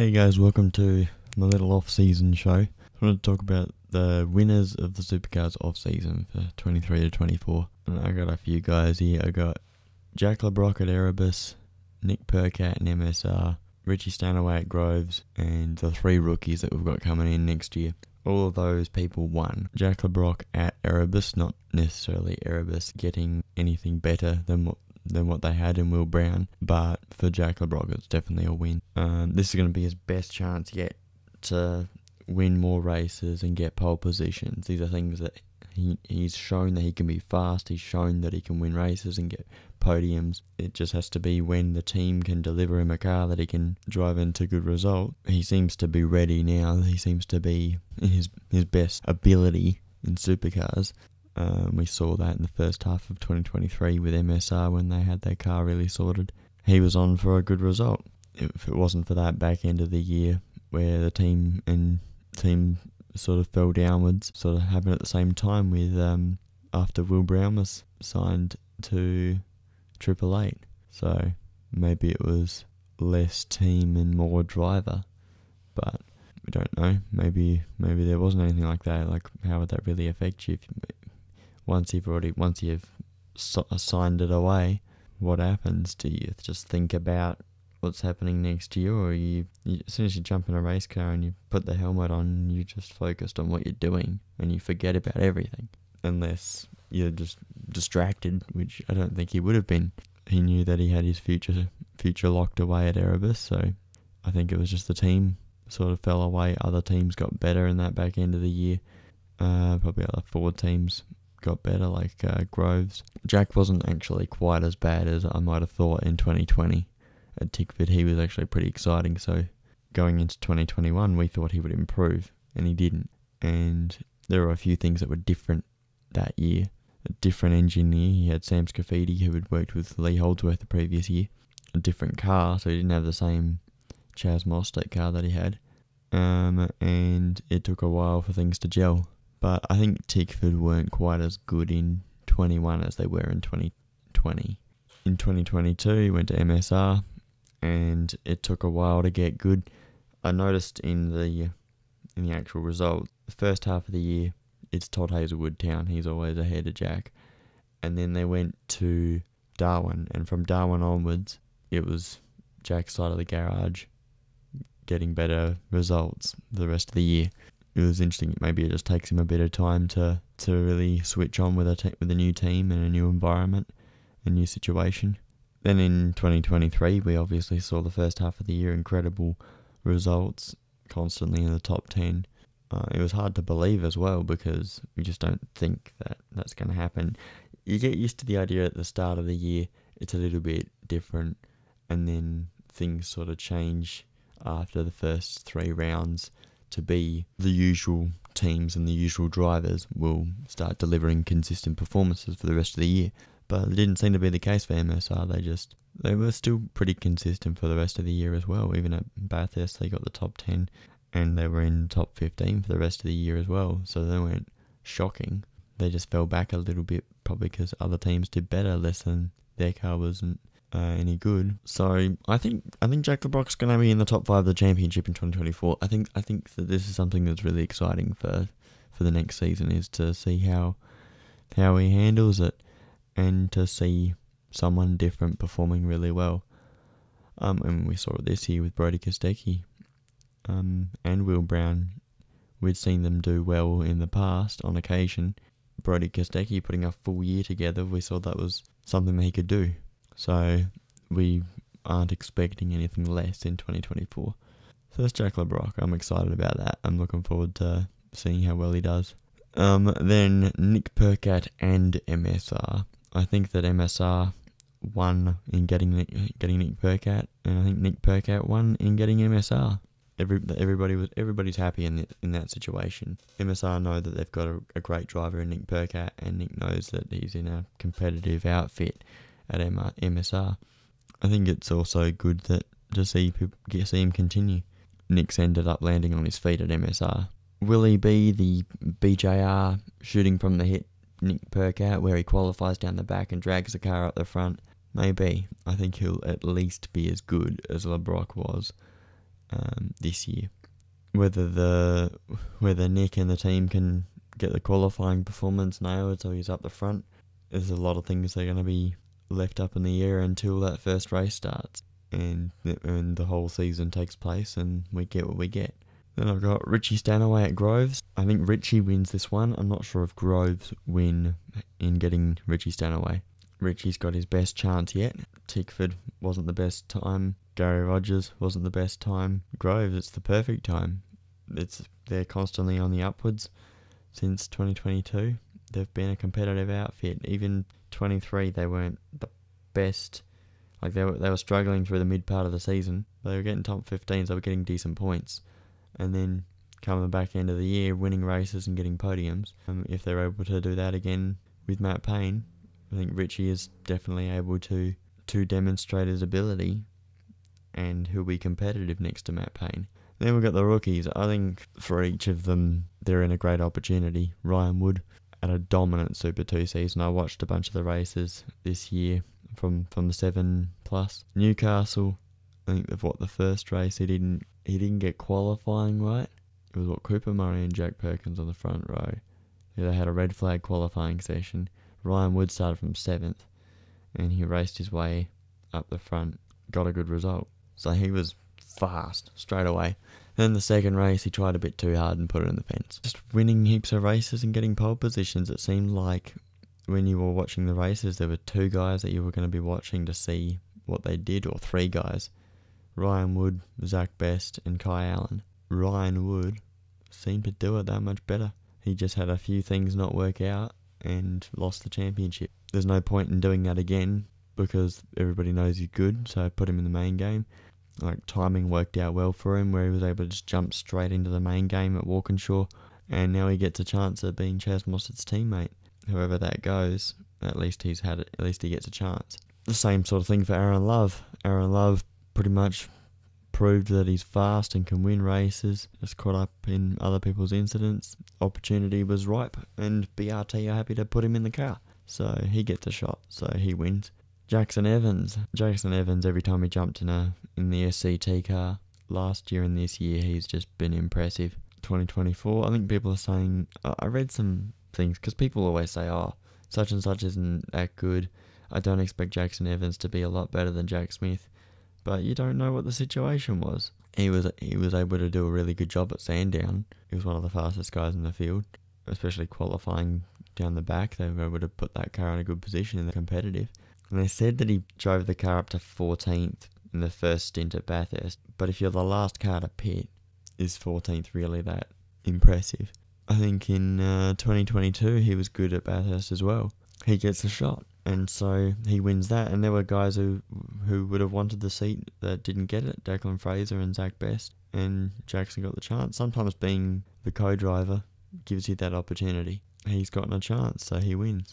Hey guys, welcome to my little off-season show. I want to talk about the winners of the supercars off-season for 23 to 24. And I got a few guys here. I got Jack Le Brocq at Erebus, Nick Percat in MSR, Richie Stanaway at Groves, and the three rookies that we've got coming in next year. All of those people won. Jack Le Brocq at Erebus, not necessarily Erebus getting anything better than what than what they had in Will Brown. But for Jack Le Brocq, it's definitely a win. Um, this is going to be his best chance yet to win more races and get pole positions. These are things that he he's shown that he can be fast. He's shown that he can win races and get podiums. It just has to be when the team can deliver him a car that he can drive into good result. He seems to be ready now. He seems to be in his his best ability in supercars. Um, we saw that in the first half of 2023 with MSR when they had their car really sorted. He was on for a good result. If it wasn't for that back end of the year where the team and team sort of fell downwards, sort of happened at the same time with um, after Will Brown was signed to Triple Eight. So maybe it was less team and more driver, but we don't know. Maybe maybe there wasn't anything like that. Like how would that really affect you if once you've already once you've so- signed it away, what happens? Do you just think about what's happening next year, or you, you as soon as you jump in a race car and you put the helmet on, you just focused on what you're doing and you forget about everything, unless you're just distracted, which I don't think he would have been. He knew that he had his future future locked away at Erebus, so I think it was just the team sort of fell away. Other teams got better in that back end of the year. Uh, probably other Ford teams got better, like uh, Groves. Jack wasn't actually quite as bad as I might have thought in 2020 at Tickford. He was actually pretty exciting. So going into 2021, we thought he would improve, and he didn't. And there were a few things that were different that year. A different engineer. He had Sam Scafidi, who had worked with Lee Holdsworth the previous year. A different car, so he didn't have the same Chaz Mostert car that he had. Um, and it took a while for things to gel. But I think Tickford weren't quite as good in 21 as they were in 2020. In 2022, he went to MSR, and it took a while to get good. I noticed in the in the actual result, the first half of the year, it's Todd Hazelwood Town. He's always ahead of Jack, and then they went to Darwin, and from Darwin onwards, it was Jack's side of the garage getting better results the rest of the year it was interesting. Maybe it just takes him a bit of time to, to really switch on with a te- with a new team and a new environment, a new situation. Then in 2023, we obviously saw the first half of the year incredible results, constantly in the top 10. Uh, it was hard to believe as well because we just don't think that that's going to happen. You get used to the idea at the start of the year, it's a little bit different, and then things sort of change after the first three rounds to be the usual teams and the usual drivers will start delivering consistent performances for the rest of the year. But it didn't seem to be the case for MSR. They just they were still pretty consistent for the rest of the year as well. Even at Bathurst, they got the top ten, and they were in top fifteen for the rest of the year as well. So they weren't shocking. They just fell back a little bit, probably because other teams did better, less than their car wasn't uh, any good. So I think I think Jack Le Brocq's going to be in the top five of the championship in 2024. I think I think that this is something that's really exciting for for the next season is to see how how he handles it and to see someone different performing really well. Um, and we saw this here with Brody Kostecki um, and Will Brown. We'd seen them do well in the past on occasion. Brody Kostecki putting a full year together, we saw that was something that he could do. So we aren't expecting anything less in 2024. So that's Jack Le Brocq. I'm excited about that. I'm looking forward to seeing how well he does. Um, then Nick Percat and MSR. I think that MSR won in getting Nick, getting Nick Percat, and I think Nick Percat won in getting MSR. Every, everybody was everybody's happy in the, in that situation. MSR know that they've got a, a great driver in Nick Percat, and Nick knows that he's in a competitive outfit at MSR. I think it's also good that to see people, see him continue. Nick's ended up landing on his feet at MSR. Will he be the BJR shooting from the hit Nick Percat where he qualifies down the back and drags the car up the front? Maybe. I think he'll at least be as good as Le Brocq was. Um, this year. Whether the whether Nick and the team can get the qualifying performance nailed so he's up the front, there's a lot of things that are going to be left up in the air until that first race starts and and the whole season takes place and we get what we get. Then I've got Richie Stanaway at Groves. I think Richie wins this one. I'm not sure if Groves win in getting Richie Stanaway. Richie's got his best chance yet. Tickford wasn't the best time. Gary Rogers wasn't the best time. Groves, it's the perfect time. It's they're constantly on the upwards since 2022. They've been a competitive outfit. Even 23, they weren't the best. Like they were, they were struggling through the mid part of the season. They were getting top 15s. They were getting decent points, and then coming back end of the year, winning races and getting podiums. Um, if they're able to do that again with Matt Payne, I think Richie is definitely able to to demonstrate his ability, and he'll be competitive next to Matt Payne. Then we've got the rookies. I think for each of them, they're in a great opportunity. Ryan Wood had a dominant Super 2 season. I watched a bunch of the races this year from, from the 7 plus. Newcastle, I think of what the first race he didn't he didn't get qualifying right. It was what Cooper Murray and Jack Perkins on the front row. They had a red flag qualifying session. Ryan Wood started from seventh, and he raced his way up the front, got a good result. So he was fast straight away. Then the second race, he tried a bit too hard and put it in the fence. Just winning heaps of races and getting pole positions. It seemed like when you were watching the races, there were two guys that you were going to be watching to see what they did, or three guys Ryan Wood, Zach Bates, and Kai Allen. Ryan Wood seemed to do it that much better. He just had a few things not work out and lost the championship. There's no point in doing that again because everybody knows he's good, so put him in the main game like timing worked out well for him where he was able to just jump straight into the main game at Walkinshaw and now he gets a chance at being Chaz Mostert's teammate. However that goes, at least he's had it, at least he gets a chance. The same sort of thing for Aaron Love. Aaron Love pretty much proved that he's fast and can win races, just caught up in other people's incidents. Opportunity was ripe and BRT are happy to put him in the car. So he gets a shot, so he wins. Jaxon Evans. Jaxon Evans, every time he jumped in a in the SCT car last year and this year, he's just been impressive. 2024, I think people are saying. I read some things because people always say, "Oh, such and such isn't that good." I don't expect Jaxon Evans to be a lot better than Jack Smith, but you don't know what the situation was. He was he was able to do a really good job at Sandown. He was one of the fastest guys in the field, especially qualifying down the back. They were able to put that car in a good position in the competitive. And they said that he drove the car up to 14th in the first stint at Bathurst. But if you're the last car to pit, is 14th really that impressive? I think in uh, 2022 he was good at Bathurst as well. He gets a shot, and so he wins that. And there were guys who who would have wanted the seat that didn't get it. Declan Fraser and Zach Bates, and Jaxon got the chance. Sometimes being the co-driver gives you that opportunity. He's gotten a chance, so he wins.